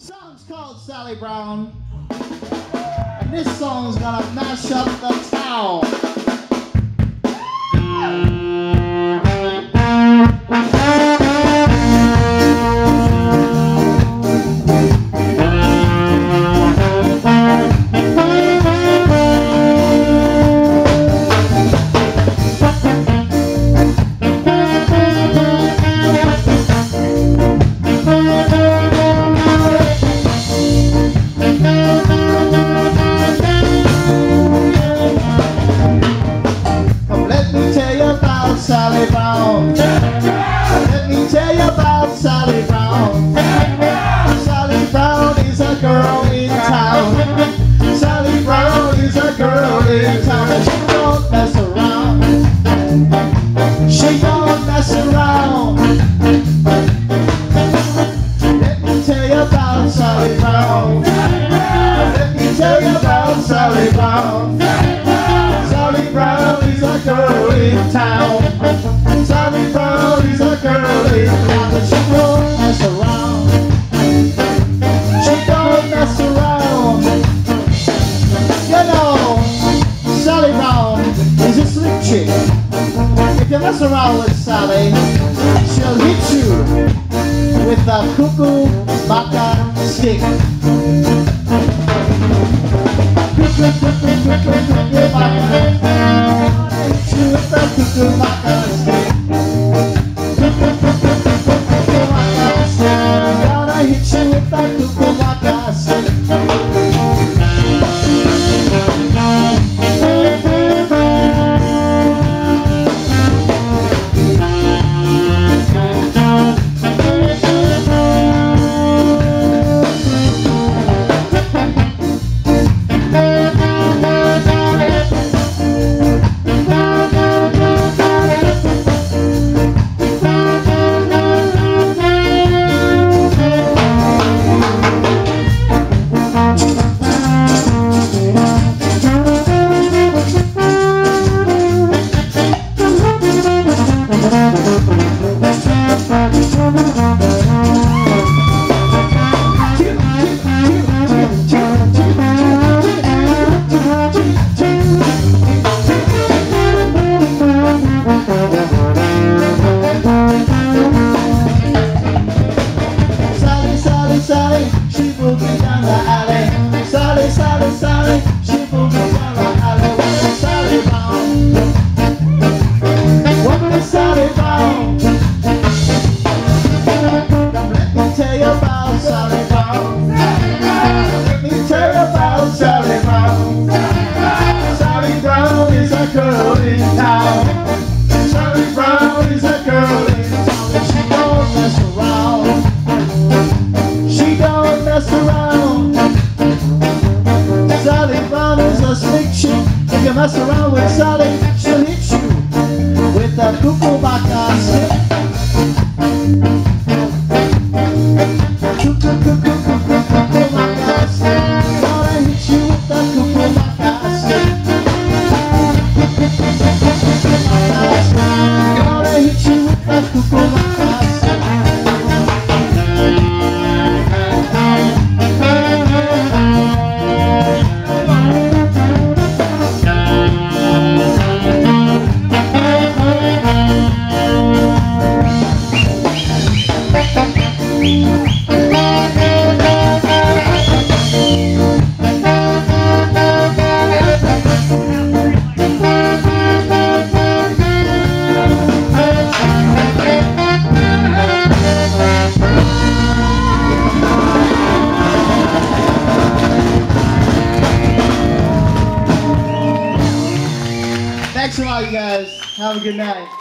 Song's called Sally Brown. And this song's gonna mash up the town. Sally Brown. Sally Brown is a girl in town. Sally Brown is a girl in town. But she don't mess around. She don't mess around. You know, Sally Brown is a slick chick. If you mess around with Sally, she'll hit you with a cuckoo baka stick. Hit you tell you about Sally Brown. Let me tell you about Sally Brown. Sally Brown is a girl in town. Sally Brown is a girl in town. She don't mess around. She don't mess around. Sally Brown is a slick chick. If you mess around with Sally, she'll hit you with a cuckoo baka Thanks a lot, you guys. Have a good night.